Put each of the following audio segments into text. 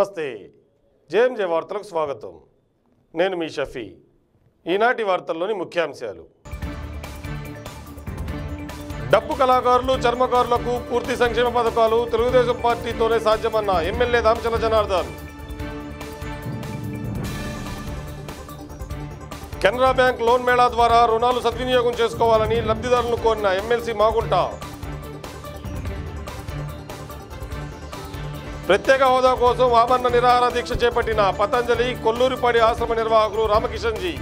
నమస్తే. జేఎంజే వార్తలకు స్వాగతం. నేను మీ షఫీ. ఈనాటి వార్తల్లోని ముఖ్యాంశాలు. డప్పు కళాకారులు చర్మకారులకు పూర్తి సంక్షేమ పథకాలు తెలుగుదేశం పార్టీతోనే సాధ్యమన్న MLA Damacharla Janardhan. Canara bank loan mela ద్వారా రుణాలు సద్వినియోగం చేసుకోవాలని లబ్ధిదారులను కోరిన ఎమ్మెల్సీ మాగుంట. ప్రత్యేక హోదా కోసం ఆమరణ నిరాహార దీక్ష చేపట్టిన పతంజలి కొల్లూరిపాడి ఆశ్రమ నిర్వాహకులు రామకిషన్ జీ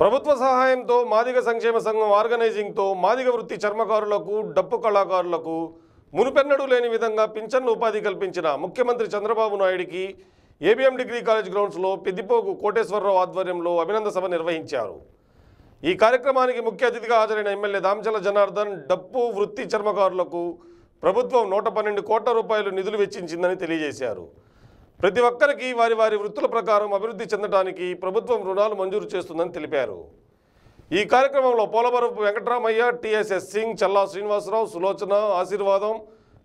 ప్రభుత్వ సహాయంతో మాదిగ సంక్షేమ సంఘం ఆర్గనైజింగ్తో మాదిగ వృత్తి చర్మకారులకు డప్పు కళాకారులకు మునుపెన్నడూ లేని విధంగా పింఛన్ను ఉపాధి కల్పించిన ముఖ్యమంత్రి చంద్రబాబు నాయుడికి ఏబిఎం డిగ్రీ కాలేజ్ గ్రౌండ్స్లో పెద్దిపోగు కోటేశ్వరరావు ఆధ్వర్యంలో అభినందన సభ నిర్వహించారు. ఈ కార్యక్రమానికి ముఖ్య అతిథిగా హాజరైన ఎమ్మెల్యే దామచల జనార్దన్ డప్పు వృత్తి చర్మకారులకు ప్రభుత్వం నూట పన్నెండు కోట్ల రూపాయలు నిధులు వెచ్చించిందని తెలియజేశారు. ప్రతి ఒక్కరికి వారి వారి వృత్తుల ప్రకారం అభివృద్ధి చెందడానికి ప్రభుత్వం రుణాలు మంజూరు చేస్తుందని తెలిపారు. ఈ కార్యక్రమంలో పోలవరపు వెంకటరామయ్య టిఎస్ఎస్ సింగ్ చల్లా శ్రీనివాసరావు సులోచన ఆశీర్వాదం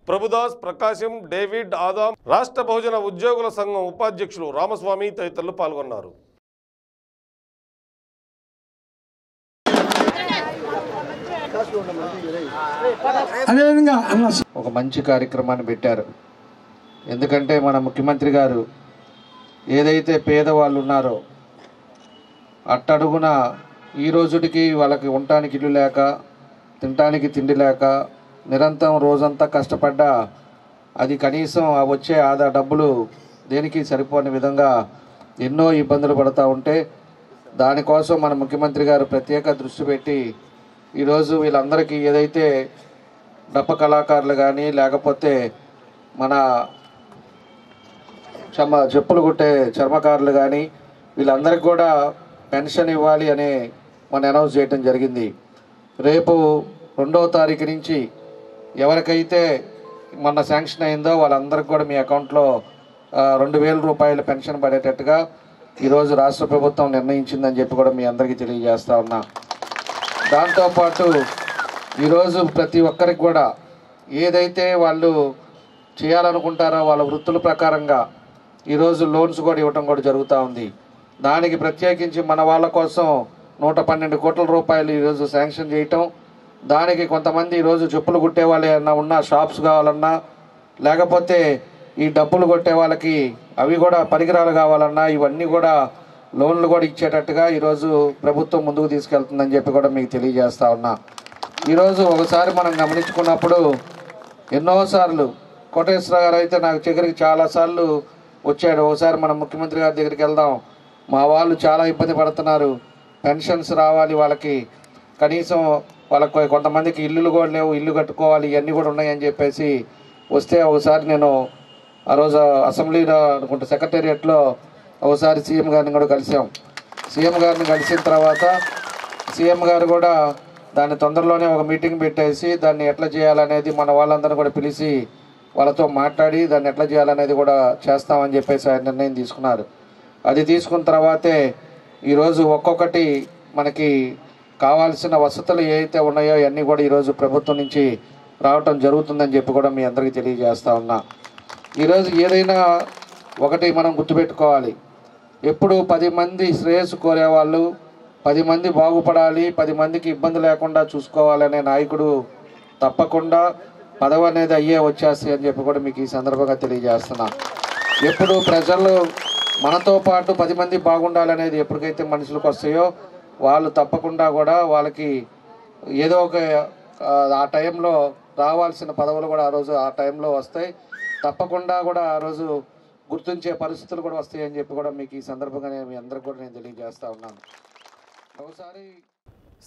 ప్రభుదాస్ ప్రకాశం డేవిడ్ ఆదాం రాష్ట్ర బహుజన ఉద్యోగుల సంఘం ఉపాధ్యక్షులు రామస్వామి తదితరులు పాల్గొన్నారు. అదేవిధంగా ఒక మంచి కార్యక్రమాన్ని పెట్టారు. ఎందుకంటే మన ముఖ్యమంత్రి గారు ఏదైతే పేదవాళ్ళు ఉన్నారో అట్టడుగున ఈ రోజుటికి వాళ్ళకి ఉండటానికి ఇల్లు లేక తినటానికి తిండి లేక నిరంతరం రోజంతా కష్టపడ్డా అది కనీసం ఆ వచ్చే ఆదా డబ్బులు దేనికి సరిపోని విధంగా ఎన్నో ఇబ్బందులు పడతా ఉంటే దానికోసం మన ముఖ్యమంత్రి గారు ప్రత్యేక దృష్టి పెట్టి ఈరోజు వీళ్ళందరికీ ఏదైతే డప్ప కళాకారులు కానీ లేకపోతే మన చమ చెప్పులు కుట్టే చర్మకారులు కానీ వీళ్ళందరికీ కూడా పెన్షన్ ఇవ్వాలి అని మనం అనౌన్స్ చేయడం జరిగింది. రేపు రెండవ తారీఖు నుంచి ఎవరికైతే మొన్న శాంక్షన్ అయిందో వాళ్ళందరికీ కూడా మీ అకౌంట్లో రెండు వేల రూపాయల పెన్షన్ పడేటట్టుగా ఈరోజు రాష్ట్ర ప్రభుత్వం నిర్ణయించిందని చెప్పి కూడా మీ అందరికీ తెలియజేస్తా ఉన్నా. దాంతోపాటు ఈరోజు ప్రతి ఒక్కరికి కూడా ఏదైతే వాళ్ళు చేయాలనుకుంటారో వాళ్ళ వృత్తుల ప్రకారంగా ఈరోజు లోన్స్ కూడా ఇవ్వటం కూడా జరుగుతూ ఉంది. దానికి ప్రత్యేకించి మన వాళ్ళ కోసం నూట పన్నెండు కోట్ల రూపాయలు ఈరోజు శాంక్షన్ చేయటం దానికి కొంతమంది ఈరోజు చెప్పులు కుట్టే వాళ్ళు ఏమన్నా ఉన్న షాప్స్ కావాలన్నా లేకపోతే ఈ డబ్బులు కొట్టే వాళ్ళకి అవి కూడా పరికరాలు కావాలన్నా ఇవన్నీ కూడా లోన్లు కూడా ఇచ్చేటట్టుగా ఈరోజు ప్రభుత్వం ముందుకు తీసుకెళ్తుందని చెప్పి కూడా మీకు తెలియజేస్తా ఉన్నా. ఈరోజు ఒకసారి మనం గమనించుకున్నప్పుడు ఎన్నోసార్లు కోటేశ్వర గారు అయితే నాకు దగ్గరికి చాలాసార్లు వచ్చాడు. ఒకసారి మనం ముఖ్యమంత్రి గారి దగ్గరికి వెళ్దాం. మా వాళ్ళు చాలా ఇబ్బంది పడుతున్నారు. పెన్షన్స్ రావాలి వాళ్ళకి. కనీసం వాళ్ళకి కొంతమందికి ఇల్లులు కూడా లేవు. ఇల్లు కట్టుకోవాలి. ఇవన్నీ కూడా ఉన్నాయని చెప్పేసి వస్తే ఒకసారి నేను ఆ రోజు అసెంబ్లీలో అనుకుంటా సెక్రటేరియట్లో ఒకసారి సీఎం గారిని కూడా కలిసాం. సీఎం గారిని కలిసిన తర్వాత సీఎం గారు కూడా దాన్ని తొందరలోనే ఒక మీటింగ్ పెట్టేసి దాన్ని ఎట్లా చేయాలనేది మన వాళ్ళందరినీ కూడా పిలిచి వాళ్ళతో మాట్లాడి దాన్ని ఎట్లా చేయాలనేది కూడా చేస్తామని చెప్పేసి ఆయన నిర్ణయం తీసుకున్నారు. అది తీసుకున్న తర్వాతే ఈరోజు ఒక్కొక్కటి మనకి కావాల్సిన వసతులు ఏవైతే ఉన్నాయో అవన్నీ కూడా ఈరోజు ప్రభుత్వం నుంచి రావటం జరుగుతుందని చెప్పి కూడా మీ అందరికీ తెలియజేస్తా ఉన్నా. ఈరోజు ఏదైనా ఒకటి మనం గుర్తుపెట్టుకోవాలి. ఎప్పుడు పది మంది శ్రేయస్సు కోరేవాళ్ళు పది మంది బాగుపడాలి పది మందికి ఇబ్బంది లేకుండా చూసుకోవాలనే నాయకుడు తప్పకుండా పదవి అనేది అయ్యే వచ్చేస్తాయి అని చెప్పి కూడా మీకు ఈ సందర్భంగా తెలియజేస్తున్నా. ఎప్పుడు ప్రజలు మనతో పాటు పది మంది బాగుండాలనేది ఎప్పటికైతే మనుషులకు వస్తాయో వాళ్ళు తప్పకుండా కూడా వాళ్ళకి ఏదో ఒక ఆ, ఆ టైంలో రావాల్సిన పదవులు కూడా ఆ రోజు ఆ టైంలో వస్తాయి. తప్పకుండా కూడా ఆ రోజు గుర్తించే పరిస్థితులు కూడా వస్తాయని చెప్పి కూడా మీకు ఈ సందర్భంగా నేను మీ అందరికి కూడా నేను తెలియజేస్తా ఉన్నాను. ఒకసారి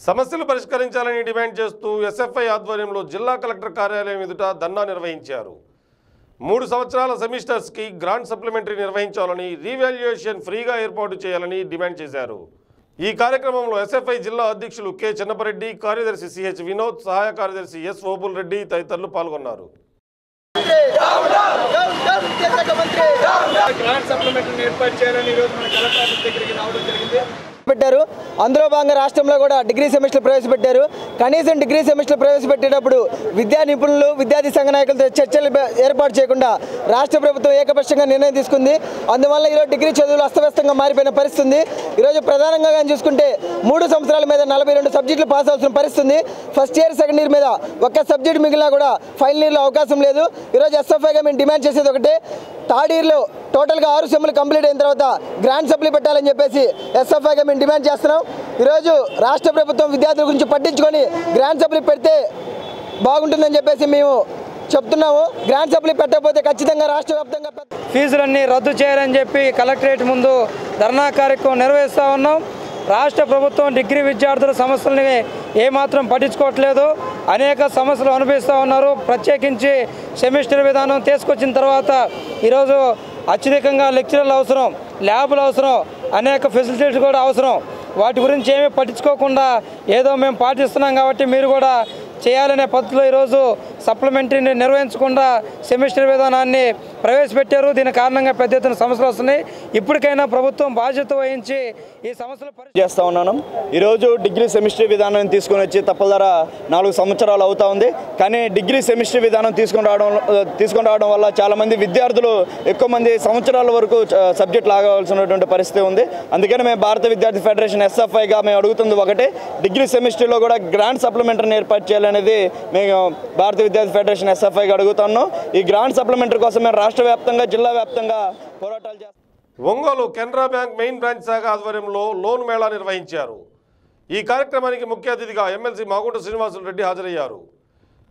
సమస్యలు పరిష్కరించాలని డిమాండ్ చేస్తూ ఎస్ఎఫ్ఐ ఆధ్వర్యంలో జిల్లా కలెక్టర్ కార్యాలయం ఎదుట ధర్నా నిర్వహించారు. మూడు సంవత్సరాల సెమిస్టర్స్కి గ్రాంట్ సప్లిమెంటరీ నిర్వహించాలని రీవాల్యుయేషన్ ఫ్రీగా ఏర్పాటు చేయాలని డిమాండ్ చేశారు. ఈ కార్యక్రమంలో ఎస్ఎఫ్ఐ జిల్లా అధ్యక్షులు కె చిన్నపరెడ్డి కార్యదర్శి సిహెచ్ వినోద్ సహాయ కార్యదర్శి ఎస్ ఓబుల్ రెడ్డి తదితరులు పాల్గొన్నారు. గ్రాంట్ సప్లిమెంటరీ ఏర్పాటు చేయాలని ఈరోజు మన కలెక్టర్ దగ్గరికి రావడం జరిగింది పెట్టారు అందులో భాగంగా రాష్ట్రంలో కూడా డిగ్రీ సెమిస్టర్ ప్రవేశపెట్టారు. కనీసం డిగ్రీ సెమిస్టర్ ప్రవేశపెట్టేటప్పుడు విద్యా నిపుణులు విద్యార్థి సంఘ నాయకులతో చర్చలు ఏర్పాటు చేయకుండా రాష్ట్ర ప్రభుత్వం ఏకపక్షంగా నిర్ణయం తీసుకుంది. అందువల్ల ఈరోజు డిగ్రీ చదువులు అస్తవ్యస్తంగా మారిపోయిన పరిస్థితి ఈరోజు ప్రధానంగా కానీ చూసుకుంటే మూడు సంవత్సరాల మీద నలభై రెండు సబ్జెక్టులు పాస్ అవ్వాల్సిన పరిస్థితి ఫస్ట్ ఇయర్ సెకండ్ ఇయర్ మీద ఒక్క సబ్జెక్ట్ మిగిలినా కూడా ఫైనల్ ఇయర్లో అవకాశం లేదు. ఈరోజు ఎస్ఎఫ్ఐగా మేము డిమాండ్ చేసేది ఒకటే. థర్డ్ ఇయర్లో టోటల్గా ఆరు సెమ్లు కంప్లీట్ అయిన తర్వాత గ్రాండ్ సప్లీ పెట్టాలని చెప్పేసి ఎస్ఎఫ్ఐగా మేము డిమాండ్ చేస్తున్నాం. ఈరోజు రాష్ట్ర ప్రభుత్వం విద్యార్థుల గురించి పట్టించుకొని గ్రాండ్ సభలు పెడితే బాగుంటుందని చెప్పేసి మేము చెప్తున్నాము. గ్రాండ్ సప్లీ పెట్టకపోతే ఖచ్చితంగా రాష్ట్ర వ్యాప్తంగా ఫీజులన్నీ రద్దు చేయాలని చెప్పి కలెక్టరేట్ ముందు ధర్నా కార్యక్రమం నిర్వహిస్తూ ఉన్నాం. రాష్ట్ర ప్రభుత్వం డిగ్రీ విద్యార్థుల సమస్యల్ని ఏమాత్రం పట్టించుకోవట్లేదు. అనేక సమస్యలు అనుభవిస్తూ ఉన్నారు. ప్రత్యేకించి సెమిస్టర్ విధానం తీసుకొచ్చిన తర్వాత ఈరోజు అత్యధికంగా లెక్చరర్లు అవసరం ల్యాబులు అవసరం అనేక ఫెసిలిటీస్ కూడా అవసరం. వాటి గురించి ఏమీ పట్టించుకోకుండా ఏదో మేము పాటిస్తున్నాం కాబట్టి మీరు కూడా చేయాలనే పద్ధతిలో ఈరోజు సప్లిమెంటరీని నిర్వహించకుండా సెమిస్టర్ విధానాన్ని ప్రవేశపెట్టారు. దీని కారణంగా పెద్ద ఎత్తున సమస్యలు వస్తున్నాయి. ఇప్పటికైనా ప్రభుత్వం బాధ్యత వహించి ఈ సమస్యలు చేస్తా ఉన్నాను. ఈరోజు డిగ్రీ సెమిస్టర్ విధానం తీసుకొని వచ్చి తప్పదర నాలుగు సంవత్సరాలు అవుతా ఉంది. కానీ డిగ్రీ సెమిస్టర్ విధానం తీసుకొని రావడం తీసుకొని రావడం వల్ల చాలామంది విద్యార్థులు ఎక్కువ మంది సంవత్సరాల వరకు సబ్జెక్ట్ లాగవలసినటువంటి పరిస్థితి ఉంది. అందుకని మేము భారత విద్యార్థి ఫెడరేషన్ ఎస్ఎఫ్ఐగా మేము అడుగుతుంది ఒకటే. డిగ్రీ సెమిస్టర్లో కూడా గ్రాండ్ సప్లిమెంటరీని ఏర్పాటు చేయాలనేది మేము భారత విద్యార్థి ఫెడరేషన్ ఎస్ఎఫ్ఐగా అడుగుతున్నాం. ఈ గ్రాండ్ సప్లిమెంటరీ కోసం మేము రాష్ట్ర వ్యాప్తంగా జిల్లా వ్యాప్తంగా పోరాటాలు చేస్తారు Ongole Canara bank main branch శాఖ ఆధ్వర్యంలో లోన్ మేళా నిర్వహించారు. ఈ కార్యక్రమానికి ముఖ్య అతిథిగా ఎమ్మెల్సీ మాగుంట శ్రీనివాసులు రెడ్డి హాజరయ్యారు.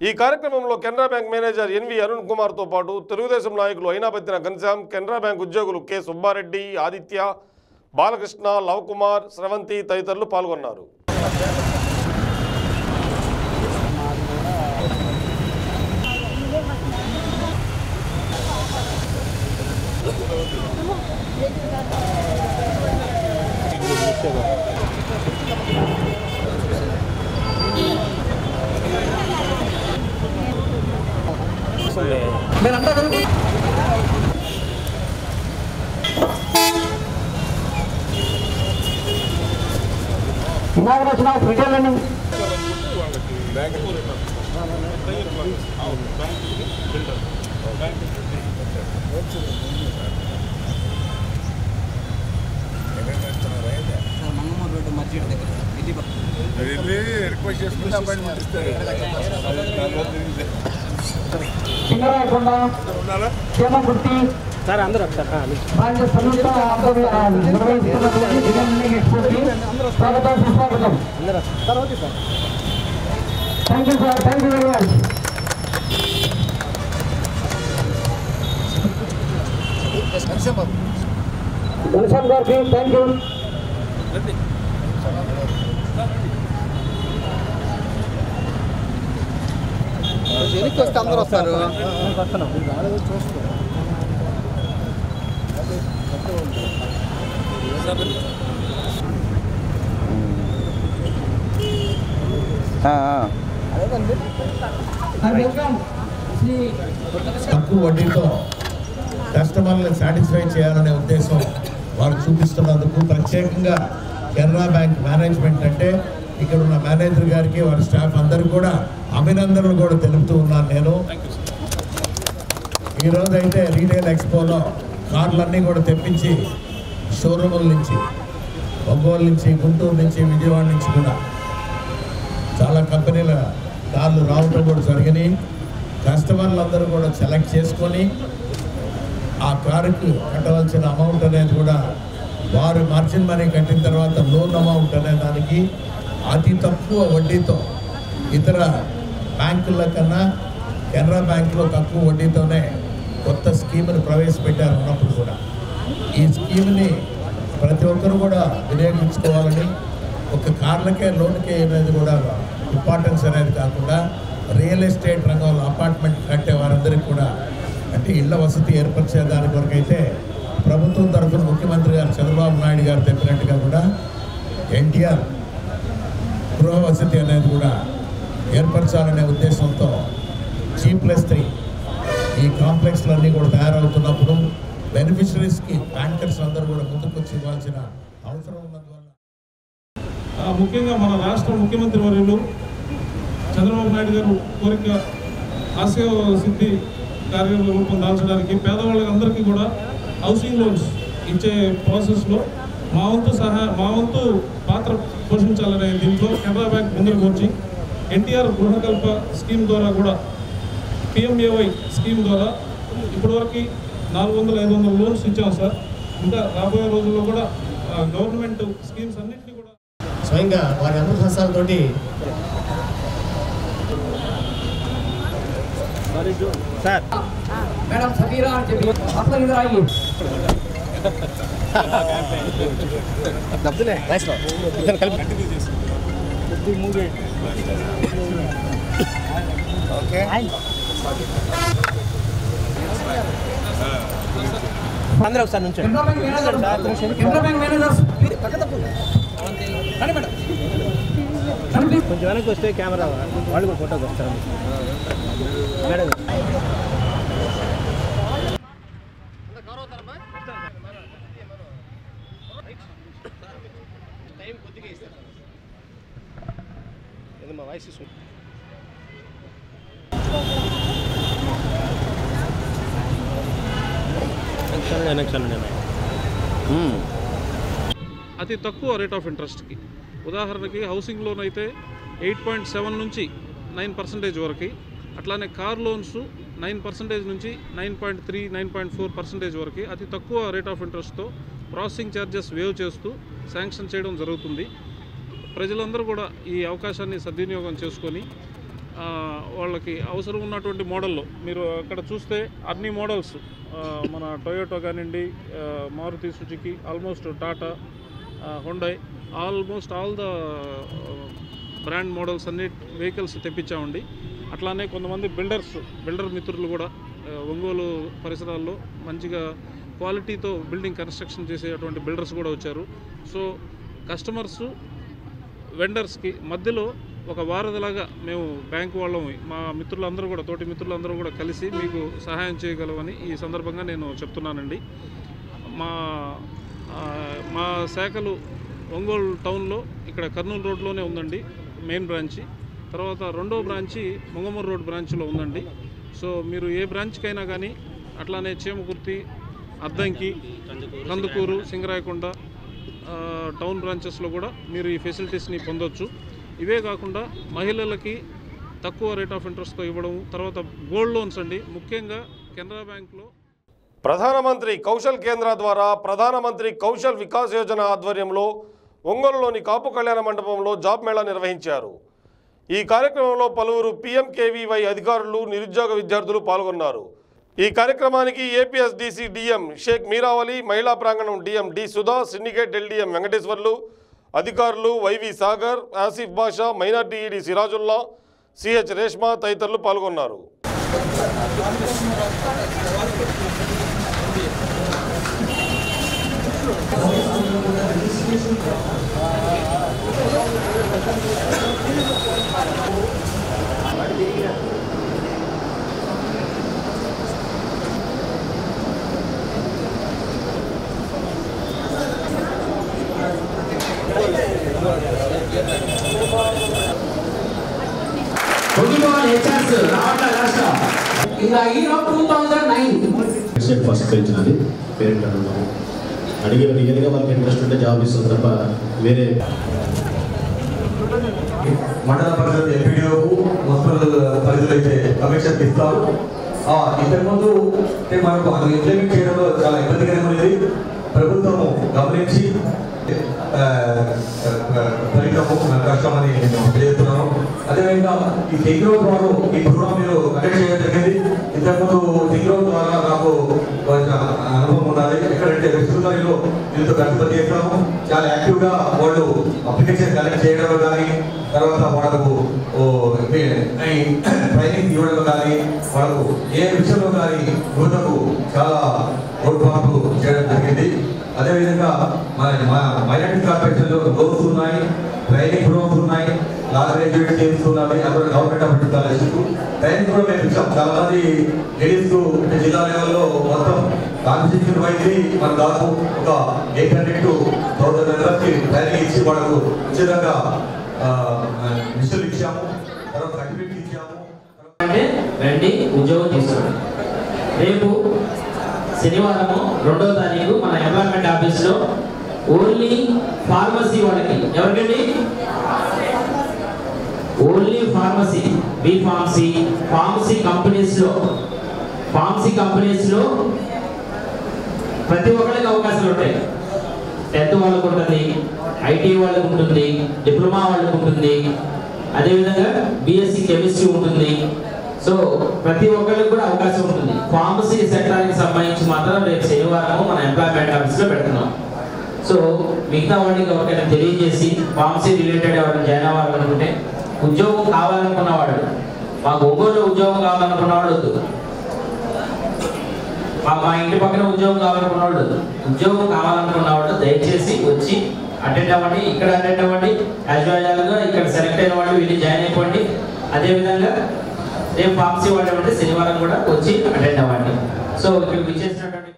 ఈ కార్యక్రమంలో Canara bank manager NV Arun కుమార్తో పాటు తెలుగుదేశం నాయకులు అయినాబత్తిన ఘనశ్యామ్ కెనరా బ్యాంక్ ఉద్యోగులు కె సుబ్బారెడ్డి ఆదిత్య బాలకృష్ణ లవ్ కుమార్ స్రవంతి తదితరులు పాల్గొన్నారు. 맨 안다 가는 거. 나가지나 들자면은. సింగరాయకొండ చేమకుర్తి రాజ్య సంయుక్త ఆధ్వర్యం నిర్వహిస్తున్నటువంటి జిల్లా ఎక్స్పోకి స్వాగతం సుస్వాగతం thank you sir thank you very much Ghanashyam గారికి థ్యాంక్ యూ వెల్కమ్ శ్రీ తక్కువ వడ్డీతో కస్టమర్లను సాటిస్ఫై చేయాలనే ఉద్దేశం వారు చూపిస్తున్నందుకు ప్రత్యేకంగా కెనరా బ్యాంక్ మేనేజ్మెంట్ అంటే ఇక్కడ ఉన్న మేనేజర్ గారికి వారి స్టాఫ్ అందరూ కూడా అభినందనలు కూడా తెలుపుతూ ఉన్నాను నేను. ఈరోజు అయితే రీటైల్ ఎక్స్పోలో కార్లన్నీ కూడా తెప్పించి షోరూముల నుంచి ఒంగోలు నుంచి గుంటూరు నుంచి విజయవాడ నుంచి కూడా చాలా కంపెనీల కార్లు రావటం కూడా జరిగినాయి. కస్టమర్లు అందరూ కూడా సెలెక్ట్ చేసుకొని ఆ కారుకు కట్టవలసిన అమౌంట్ అనేది కూడా వారు మార్జిన్ మనీ కట్టిన తర్వాత లోన్ అమౌంట్ అనే దానికి అతి తక్కువ వడ్డీతో ఇతర బ్యాంకుల కన్నా కెనరా బ్యాంకులో తక్కువ వడ్డీతోనే కొత్త స్కీమ్ను ప్రవేశపెట్టారు ఉన్నప్పుడు కూడా. ఈ స్కీమ్ని ప్రతి ఒక్కరు కూడా వినియోగించుకోవాలని ఒక కార్లకే లోన్కే అనేది కూడా ఇంపార్టెన్స్ అనేది కాకుండా రియల్ ఎస్టేట్ రంగంలో అపార్ట్మెంట్ కట్టే వారందరికీ కూడా అంటే ఇళ్ళ వసతి ఏర్పరిచే దాని కొరకైతే ప్రభుత్వం తరఫున ముఖ్యమంత్రి గారు చంద్రబాబు నాయుడు గారు చెప్పినట్టుగా కూడా ఎన్టీఆర్ గృహ వసతి అనేది కూడా ఏర్పరచాలనే ఉద్దేశంతో జీ ప్లస్ త్రీ ఈ కాంప్లెక్స్లన్నీ కూడా తయారవుతున్నప్పుడు బెనిఫిషరీస్కి బ్యాంకర్స్ అందరూ కూడా ముందుకొచ్చి ఇవ్వాల్సిన అవసరం ఉన్నందువల్ల ముఖ్యంగా మన రాష్ట్ర ముఖ్యమంత్రి వర్యులు చంద్రబాబు నాయుడు గారు కోరిక ఆశయ సిద్ధి కార్యరూపం దాల్చడానికి పేదవాళ్ళందరికీ కూడా హౌసింగ్ లోన్స్ ఇచ్చే ప్రాసెస్లో మా వంతు సహా మా వంతు పాత్ర పోషించాలనే దీంట్లో కెనరా బ్యాంక్ ముందుకు వచ్చి ఎన్టీఆర్ గృహకల్ప స్కీమ్ ద్వారా కూడా పిఎంఏవై స్కీమ్ ద్వారా ఇప్పటివరకు నాలుగు వందల ఐదు వందల లోన్స్ ఇచ్చాం సార్. ఇంకా రాబోయే రోజుల్లో కూడా గవర్నమెంట్ స్కీమ్స్ అన్నింటినీ కూడా స్వయంగా వారి అనుభవాలతోటి మేడం సబీరా అని చెప్పి అప్పుడు ఇది రాయి అందరూ ఒకసారి నుంచి Canara bank manager Canara bank managers కొంచెం వెనక్కి వస్తే కెమెరా వాళ్ళు కూడా ఫోటోకి వస్తారు మా వాయిస్ అతి తక్కువ రేట్ ఆఫ్ ఇంట్రెస్ట్కి ఉదాహరణకి హౌసింగ్ లోన్ అయితే ఎయిట్ పాయింట్ సెవెన్ నుంచి నైన్ పర్సెంటేజ్ వరకు అట్లానే కార్ లోన్స్ నైన్ పర్సెంటేజ్ నుంచి nine point three nine point four percentage వరకు అతి తక్కువ రేట్ ఆఫ్ ఇంట్రెస్ట్తో ప్రాసెసింగ్ ఛార్జెస్ వేవ్ చేస్తూ శాంక్షన్ చేయడం జరుగుతుంది. ప్రజలందరూ కూడా ఈ అవకాశాన్ని సద్వినియోగం చేసుకొని వాళ్ళకి అవసరం ఉన్నటువంటి మోడల్లో మీరు అక్కడ చూస్తే అన్ని మోడల్స్ మన టొయోటో కానివ్వండి Maruti Suzuki almost Tata Hyundai almost all the brand models అన్ని వెహికల్స్ తెప్పించామండి. అట్లానే కొంతమంది బిల్డర్స్ బిల్డర్ మిత్రులు కూడా ఒంగోలు పరిసరాల్లో మంచిగా క్వాలిటీతో బిల్డింగ్ కన్స్ట్రక్షన్ చేసేటువంటి బిల్డర్స్ కూడా వచ్చారు. సో కస్టమర్స్ వెండర్స్కి మధ్యలో ఒక వారధిలాగా మేము బ్యాంకు వాళ్ళం. మా మిత్రులందరూ కూడా తోటి మిత్రులందరూ కూడా కలిసి మీకు సహాయం చేయగలవని ఈ సందర్భంగా నేను చెప్తున్నానండి. మా మా శాఖలు ఒంగోలు టౌన్లో ఇక్కడ కర్నూలు రోడ్లోనే ఉందండి మెయిన్ బ్రాంచి. తర్వాత రెండో బ్రాంచి మొంగమూరు రోడ్ బ్రాంచ్లో ఉందండి. సో మీరు ఏ బ్రాంచ్కైనా కానీ అట్లానే చీమకుర్తి అద్దంకి కందుకూరు సింగరాయకొండ. టౌన్ బ్రాంచెస్లో కూడా మీరు ఈ ఫెసిలిటీస్ని పొందొచ్చు. ఇవే కాకుండా మహిళలకి తక్కువ రేట్ ఆఫ్ ఇంట్రెస్ట్తో ఇవ్వడం తర్వాత గోల్డ్ లోన్స్ అండి. ముఖ్యంగా కెనరా బ్యాంక్లో ప్రధానమంత్రి కౌశల్ కేంద్ర ద్వారా ప్రధానమంత్రి కౌశల్ వికాస్ యోజన ఆధ్వర్యంలో ఒంగోలులోని కాపు కళ్యాణ మండపంలో జాబ్ మేళా నిర్వహించారు. ఈ కార్యక్రమంలో పలువురు పీఎంకేవీవై అధికారులు నిరుద్యోగ విద్యార్థులు పాల్గొన్నారు. ఈ కార్యక్రమానికి ఏపీఎస్డిసి డిఎం షేక్ మీరావలి మహిళా ప్రాంగణం DM D Sudha Syndicate LDM Venkateswarlu అధికారులు YV Sagar Asif Basha minority ED Sirajulla CH Reshma తదితరులు పాల్గొన్నారు. In the year of 2009 set first పెంచినది parent అన్నారు అడిగే రియల్గా వాళ్ళకి ఇంట్రెస్ట్ ఉంటే జాబ్ ఇస్తుంది తప్ప వేరే మండల పరిషత్ ఎంపీడీఓకు మున్సిపల్ పరిధిలో అయితే కమిషన్ ఇస్తాం ఆ, ఇంతకుముందు మనకు అది ఇంప్లిమెంట్ చేయడంలో చాలా ఇబ్బందికరంగా ఉండేది ప్రభుత్వము గమనించి ఆ, ఆ, ఫలితము కష్టమని నేను తెలియజేస్తున్నాను. అదేవిధంగా ఈ దిగ్రో ద్వారా ఈ ప్రోగ్రామ్ మీరు కండక్ట్ చేయడం జరిగింది. ఇంతకుముందు దిగ్రో ద్వారా నాకు అనుభవం ఉండాలి. ఎక్కడంటే విస్తృతంలో దీంతో కట్టుబడి చేస్తాము. చాలా యాక్టివ్గా వాళ్ళు అప్లికేషన్ కలెక్ట్ చేయడం కానీ తర్వాత వాళ్ళకు ట్రైనింగ్ ఇవ్వడంలో కానీ వాళ్ళకు ఏ విషయంలో కానీ యువతకు చాలా తోడ్పాటు చేయడం జరిగింది. అదేవిధంగా మన మా- మైనారిటీ కార్పొరేషన్లో లోన్స్ ఉన్నాయి ట్రైనింగ్ ప్రోగ్రామ్స్ ఉన్నాయి లా గ్రాడ్యుయేట్ టీమ్స్ ఉన్నాయి అందరూ government of India colleges training కూడా మేము ఇచ్చాం. చాలా మంది లేడీస్ జిల్లా లెవెల్లో మొత్తం కాన్స్టిట్యూషన్ వైద్యులు మన దాదాపు ఒక ఎయిట్ హండ్రెడ్ టు థౌసండ్ మెంబర్స్కి ట్రైనింగ్ ఇచ్చి వాళ్ళకు ఉచితంగా మిషన్లు ఇచ్చాము. వెండి ఉద్యోగం తీసుకున్నాడు రేపు శనివారము రెండో తారీఖు మన ఎంప్లాయ్మెంట్ ఆఫీస్లో ఓన్లీ ఫార్మసీ వాళ్ళకి. ఎవరికండి? Only pharmacy B pharmacy pharmacy కంపెనీస్లో ఫార్మసీ కంపెనీస్లో ప్రతి ఒక్కరికి అవకాశాలు ఉంటాయి. టెన్త్ వాళ్ళకు ఉంటుంది ఐటీ వాళ్ళకు ఉంటుంది డిప్లొమా వాళ్ళకు ఉంటుంది. అదేవిధంగా బీఎస్సీ కెమిస్ట్రీ ఉంటుంది. సో ప్రతి ఒక్కరికి కూడా అవకాశం ఉంటుంది. ఫార్మసీ సెక్టార్కి సంబంధించి మాత్రం రేపు శనివారం మన ఎంప్లాయ్మెంట్ ఆఫీస్లో పెడుతున్నాం. సో మిగతా వాడికి ఎవరికైనా తెలియజేసి ఫార్మసీ రిలేటెడ్ ఎవరైనా జాయిన్ అవ్వాలనుకుంటే ఉద్యోగం కావాలనుకున్నవాడు మాకు ఒంగోలు ఉద్యోగం కావాలనుకున్నవాడు వద్దు. మా మా ఇంటి పక్కన ఉద్యోగం కావాలనుకున్నవాడు వద్దు. ఉద్యోగం కావాలనుకున్నవాడు దయచేసి వచ్చి అటెండ్ అవ్వండి ఇక్కడ అటెండ్ అవ్వండి. యాజువల్గా ఇక్కడ సెలెక్ట్ అయిన వాళ్ళు వీళ్ళు జాయిన్ అయిపోండి. అదేవిధంగా రేపు ఫార్మసీ వాళ్ళు అంటే శనివారం కూడా వచ్చి అటెండ్ అవ్వండి. సో ఇక్కడికి వచ్చేసినటువంటి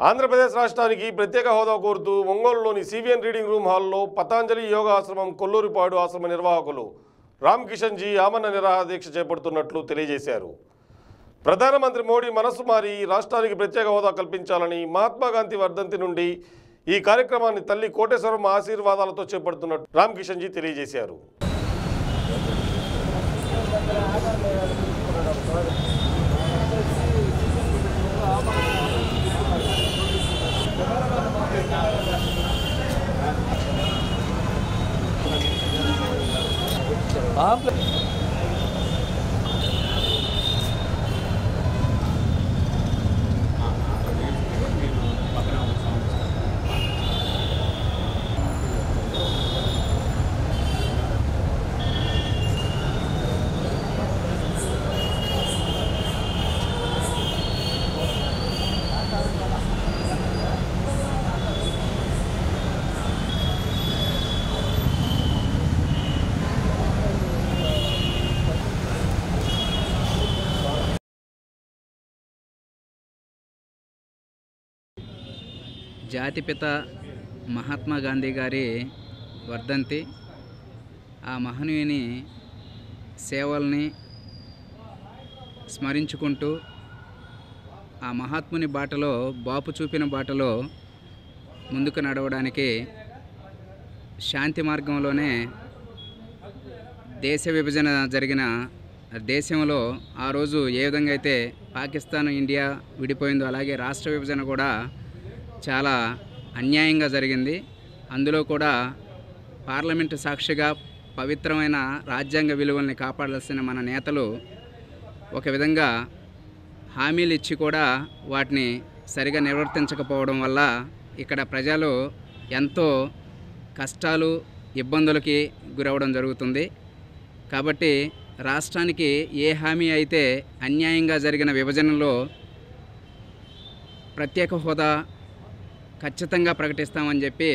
ఆంధ్రప్రదేశ్ రాష్ట్రానికి ప్రత్యేక హోదా కోరుతూ ఒంగోలులోని సివిఎన్ రీడింగ్ రూమ్ హాల్లో పతాంజలి యోగా ఆశ్రమం కొల్లూరిపాడు ఆశ్రమ నిర్వాహకులు రామ్ కిషన్ జీ ఆమరణ నిరాహాదీక్ష చేపడుతున్నట్లు తెలియజేశారు. ప్రధానమంత్రి మోడీ మనస్సు మారి రాష్ట్రానికి ప్రత్యేక హోదా కల్పించాలని మహాత్మాగాంధీ వర్ధంతి నుండి ఈ కార్యక్రమాన్ని తల్లి కోటేశ్వరం ఆశీర్వాదాలతో చేపడుతున్నట్టు రామకిషన్ జీ తెలియజేశారు. आप జాతిపిత మహాత్మా గాంధీ గారి వర్ధంతి ఆ మహనీయుని సేవల్ని స్మరించుకుంటూ ఆ మహాత్ముని బాటలో బాపు చూపిన బాటలో ముందుకు నడవడానికి శాంతి మార్గంలోనే దేశ విభజన జరిగిన దేశంలో ఆ రోజు ఏ విధంగా అయితే పాకిస్తాన్ ఇండియా విడిపోయిందో అలాగే రాష్ట్ర విభజన కూడా చాలా అన్యాయంగా జరిగింది. అందులో కూడా పార్లమెంటు సాక్షిగా పవిత్రమైన రాజ్యాంగ విలువల్ని కాపాడాల్సిన మన నేతలు ఒక విధంగా హామీలు ఇచ్చి కూడా వాటిని సరిగా నిర్వర్తించకపోవడం వల్ల ఇక్కడ ప్రజలు ఎంతో కష్టాలు ఇబ్బందులకి గురవడం జరుగుతుంది. కాబట్టి రాష్ట్రానికి ఏ హామీ అయితే అన్యాయంగా జరిగిన విభజనలో ప్రత్యేక హోదా ఖచ్చితంగా ప్రకటిస్తామని చెప్పి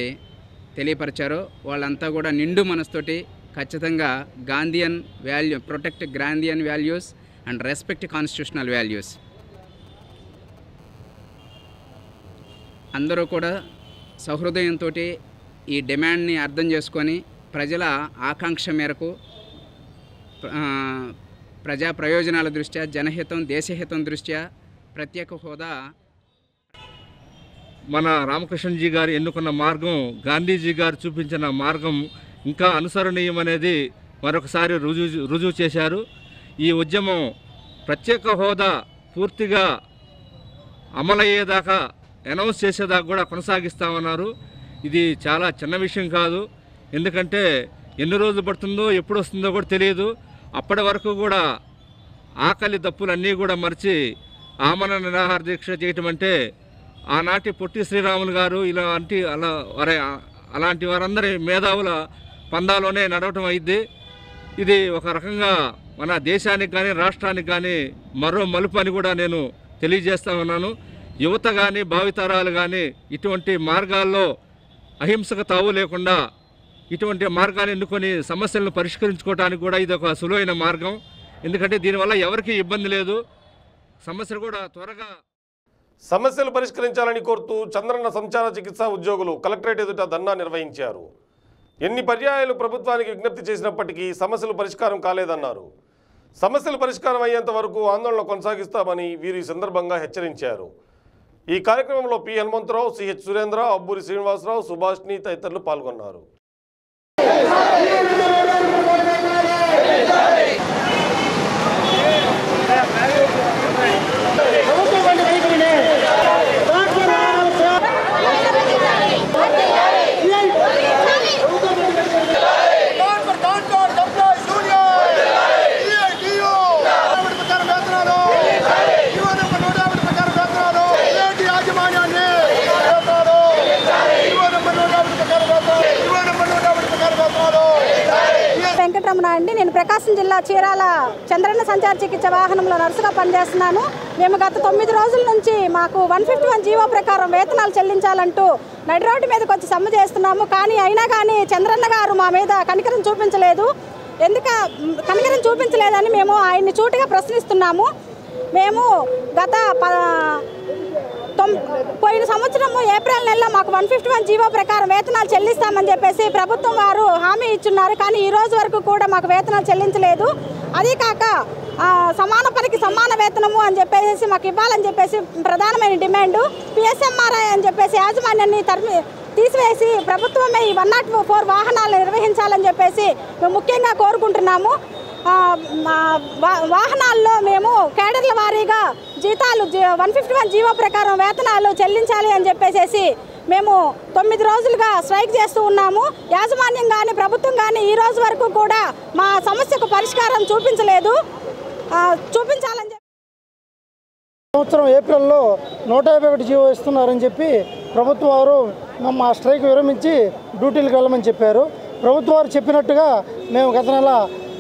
తెలియపరిచారు. వాళ్ళంతా కూడా నిండు మనసుతోటి ఖచ్చితంగా Gandhian value protect Gandhian values and respect constitutional values అందరూ కూడా సహృదయంతో ఈ డిమాండ్ని అర్థం చేసుకొని ప్రజల ఆకాంక్ష మేరకు ప్రజా ప్రయోజనాల దృష్ట్యా జనహితం దేశహితం దృష్ట్యా ప్రత్యేక హోదా మన రామకృష్ణజీ గారు ఎన్నుకున్న మార్గం గాంధీజీ గారు చూపించిన మార్గం ఇంకా అనుసరణీయం అనేది మరొకసారి రుజువు రుజువు చేశారు. ఈ ఉద్యమం ప్రత్యేక హోదా పూర్తిగా అమలయ్యేదాకా అనౌన్స్ చేసేదాకా కూడా కొనసాగిస్తామన్నారు. ఇది చాలా చిన్న విషయం కాదు. ఎందుకంటే ఎన్ని రోజులు పడుతుందో ఎప్పుడు వస్తుందో కూడా తెలియదు. అప్పటి వరకు కూడా ఆకలి దప్పులన్నీ కూడా మర్చి ఆమరణ నిరాహార దీక్ష చేయటం అంటే ఆనాటి పొట్టి శ్రీరాములు గారు ఇలాంటి అలా వారి అలాంటి వారందరి మేధావుల పందాలోనే నడవటం అయింది ఇది ఒక రకంగా మన దేశానికి కానీ రాష్ట్రానికి కానీ మరో మలుపు అని కూడా నేను తెలియజేస్తా ఉన్నాను. యువత కానీ భావితరాలు కానీ ఇటువంటి మార్గాల్లో అహింసక తావు లేకుండా ఇటువంటి మార్గాన్ని ఎన్నుకొని సమస్యలను పరిష్కరించుకోవడానికి కూడా ఇది ఒక సులువైన మార్గం. ఎందుకంటే దీనివల్ల ఎవరికీ ఇబ్బంది లేదు. సమస్యలు కూడా త్వరగా సమస్యలు పరిష్కరించాలని కోరుతూ చంద్రన్న సంచార చికిత్స ఉద్యోగులు కలెక్టరేట్ ఎదుట ధర్నా నిర్వహించారు. ఎన్ని పర్యాయాలు ప్రభుత్వానికి విజ్ఞప్తి చేసినప్పటికీ సమస్యలు పరిష్కారం కాలేదన్నారు. సమస్యలు పరిష్కారం అయ్యేంత వరకు ఆందోళన కొనసాగిస్తామని వీరు ఈ సందర్భంగా హెచ్చరించారు. ఈ కార్యక్రమంలో పి హనుమంతరావు సిహెచ్ సురేంద్ర అబ్బూరి శ్రీనివాసరావు సుభాష్ని తదితరులు పాల్గొన్నారు. ప్రకాశం జిల్లా చీరాల చంద్రన్న సంచార చికిత్స వాహనంలో నర్సుగా పనిచేస్తున్నాను. మేము గత తొమ్మిది రోజుల నుంచి మాకు వన్ ఫిఫ్టీ వన్ జీవో ప్రకారం వేతనాలు చెల్లించాలంటూ నడి రోడ్డు మీదకి వచ్చి సమ్మె చేస్తున్నాము. కానీ అయినా కానీ చంద్రన్న గారు మా మీద కనికరం చూపించలేదు. ఎందుక కనికరం చూపించలేదని మేము ఆయన్ని చూటిగా ప్రశ్నిస్తున్నాము. మేము గత ప పోయిన సంవత్సరము ఏప్రిల్ నెలలో మాకు వన్ ఫిఫ్టీ వన్ జీవో ప్రకారం వేతనాలు చెల్లిస్తామని చెప్పేసి ప్రభుత్వం వారు హామీ ఇచ్చున్నారు. కానీ ఈ రోజు వరకు కూడా మాకు వేతనాలు చెల్లించలేదు. అదీ కాక సమాన పనికి సమాన వేతనము అని చెప్పేసి మాకు ఇవ్వాలని చెప్పేసి ప్రధానమైన డిమాండ్ పిఎస్ఎంఆర్ఐ అని చెప్పేసి యాజమాన్యాన్ని తరిమి తీసివేసి ప్రభుత్వమే ఈ వన్ నాట్ ఫోర్ వాహనాలు నిర్వహించాలని చెప్పేసి మేము ముఖ్యంగా కోరుకుంటున్నాము. వాహనాల్లో మేము కేడర్ల వారీగా జీతాలు వన్ ఫిఫ్టీ వన్ జీవో ప్రకారం వేతనాలు చెల్లించాలి అని చెప్పేసి మేము తొమ్మిది రోజులుగా స్ట్రైక్ చేస్తూ ఉన్నాము. యాజమాన్యం కానీ ప్రభుత్వం కానీ ఈ రోజు వరకు కూడా మా సమస్యకు పరిష్కారం చూపించలేదు. చూపించాలని సంవత్సరం ఏప్రిల్లో నూట యాభై ఒకటి జీవో ఇస్తున్నారని చెప్పి ప్రభుత్వ వారు మా స్ట్రైక్ విరమించి డ్యూటీలకు వెళ్ళమని చెప్పారు. ప్రభుత్వం వారు చెప్పినట్టుగా మేము గత నెల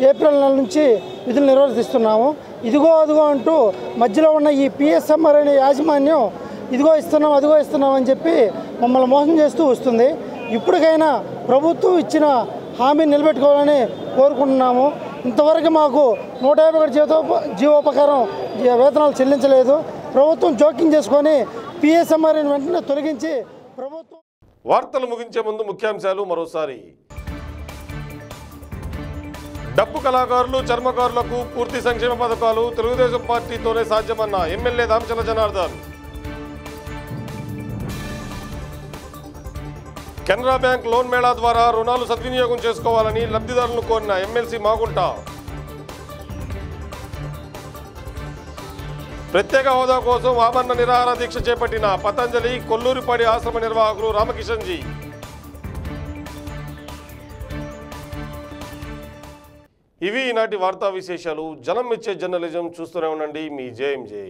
ఏప్రిల్ నెల నుంచి విధులు నిర్వర్తిస్తున్నాము. ఇదిగో అదిగో అంటూ మధ్యలో ఉన్న ఈ పిఎస్ఎంఆర్ అనే యాజమాన్యం ఇదిగో ఇస్తున్నాం అదిగో ఇస్తున్నాం అని చెప్పి మమ్మల్ని మోసం చేస్తూ వస్తుంది. ఇప్పటికైనా ప్రభుత్వం ఇచ్చిన హామీని నిలబెట్టుకోవాలని కోరుకుంటున్నాము. ఇంతవరకు మాకు నూట యాభై ఒకటి జీవో జీవోపకారం వేతనాలు చెల్లించలేదు. ప్రభుత్వం జోక్యం చేసుకొని పిఎస్ఎంఆర్ని వెంటనే తొలగించి ప్రభుత్వం వార్తలు ముగించే ముందు ముఖ్యాంశాలు మరోసారి. డప్పు కళాకారులు చర్మకారులకు పూర్తి సంక్షేమ పథకాలు తెలుగుదేశం పార్టీతోనే సాధ్యమన్న MLA Damacharla Janardhan. Canara bank loan mela ద్వారా రుణాలు సద్వినియోగం చేసుకోవాలని లబ్ధిదారులను కోరిన ఎమ్మెల్సీ మాగుంట. ప్రత్యేక హోదా కోసం ఆమరణ నిరాహార దీక్ష చేపట్టిన పతంజలి కొల్లూరిపాడి ఆశ్రమ నిర్వాహకులు రామకిషన్జీ. ఇవి ఈనాటి వార్తా విశేషాలు. జనం ఇచ్చే జర్నలిజం చూస్తూనే ఉండండి. మీ జేఎం జే